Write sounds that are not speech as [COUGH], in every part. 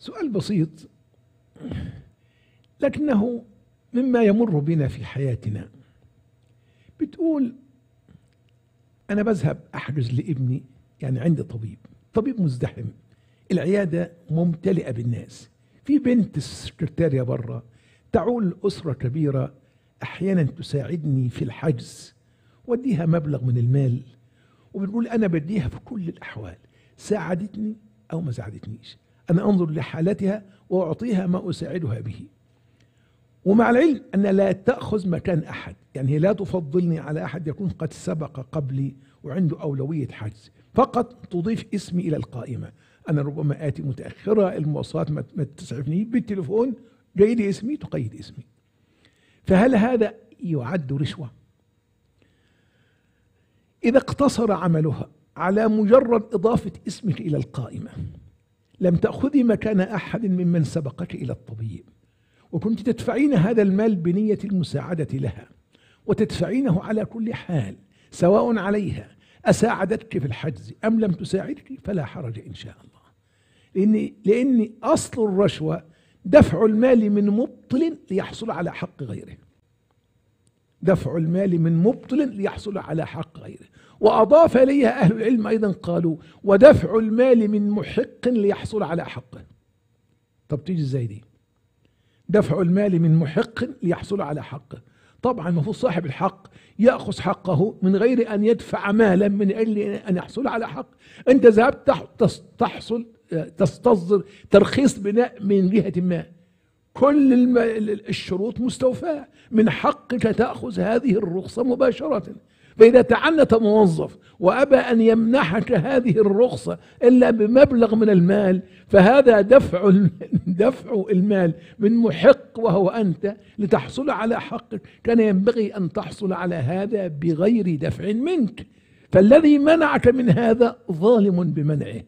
سؤال بسيط. لكنه مما يمر بنا في حياتنا. بتقول أنا بذهب أحجز لابني يعني عندي طبيب. طبيب مزدحم. العيادة ممتلئة بالناس. في بنت السكرتارية برا. تعول أسرة كبيرة. أحيانا تساعدني في الحجز. وديها مبلغ من المال. وبتقول أنا بديها في كل الأحوال. ساعدتني أو ما ساعدتنيش. أنا أنظر لحالتها وأعطيها ما أساعدها به. ومع العلم أن لا تأخذ مكان أحد يعني لا تفضلني على أحد يكون قد سبق قبلي وعنده أولوية حجز. فقط تضيف اسمي إلى القائمة. أنا ربما آتي متأخرة المواصلات ما تسعفني بالتليفون لي اسمي تقيد اسمي. فهل هذا يعد رشوة؟ إذا اقتصر عملها على مجرد إضافة اسمك إلى القائمة لم تأخذي مكان أحد ممن سبقك إلى الطبيب. وكنت تدفعين هذا المال بنية المساعدة لها وتدفعينه على كل حال سواء عليها أساعدتك في الحجز أم لم تساعدك فلا حرج إن شاء الله. لأن, لأن أصل الرشوة دفع المال من مبطل ليحصل على حق غيره. دفع المال من مبطل ليحصل على حق غيره. وأضاف إليها أهل العلم أيضا قالوا ودفع المال من محق ليحصل على حقه طب تيجي إزاي دي؟ دفع المال من محق ليحصل على حقه طبعا المفروض صاحب الحق يأخذ حقه من غير أن يدفع مالا من أجل أن يحصل على حق. أنت ذهبت تحصل تستصدر ترخيص بناء من جهة ما. كل الشروط مستوفاة. من حقك تأخذ هذه الرخصة مباشرة. فإذا تعنت موظف وأبى أن يمنحك هذه الرخصة إلا بمبلغ من المال فهذا دفع [LAUGHS] دفع المال من محق وهو أنت لتحصل على حقك. كان ينبغي أن تحصل على هذا بغير دفع منك. فالذي منعك من هذا ظالم بمنعه.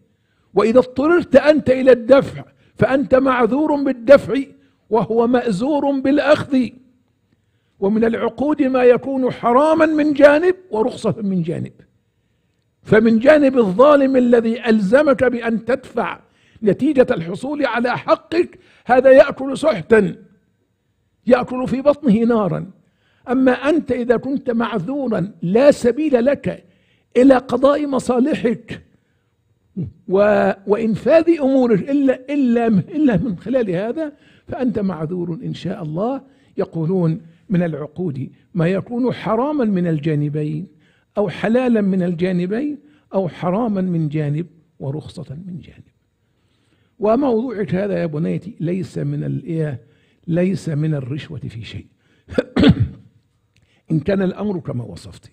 وإذا اضطررت أنت إلى الدفع فأنت معذور بالدفع وهو مأزور بالأخذ. ومن العقود ما يكون حراما من جانب ورخصة من جانب. فمن جانب الظالم الذي ألزمك بأن تدفع نتيجة الحصول على حقك هذا يأكل سحتا يأكل في بطنه نارا. أما أنت إذا كنت معذورا لا سبيل لك إلى قضاء مصالحك. و... وإنفاذ أمورك إلا إلا إلا من خلال هذا فأنت معذور إن شاء الله. يقولون من العقود ما يكون حراما من الجانبين أو حلالا من الجانبين أو حراما من جانب ورخصة من جانب. وموضوعك هذا يا بنيتي ليس من الإيه ليس من الرشوة في شيء. [COUGHS] إن كان الأمر كما وصفت.